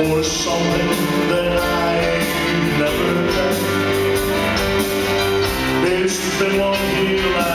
Or something that I never done. It's been one here.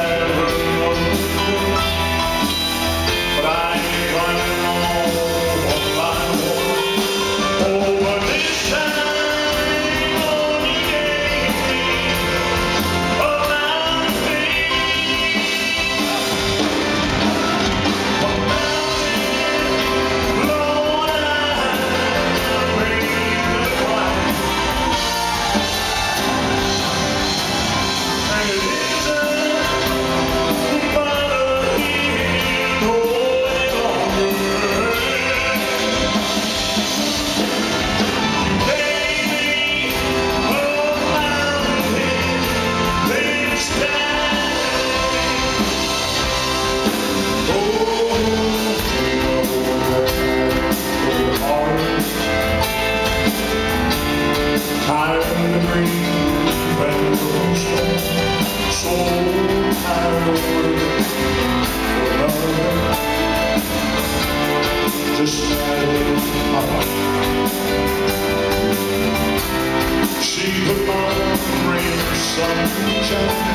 Show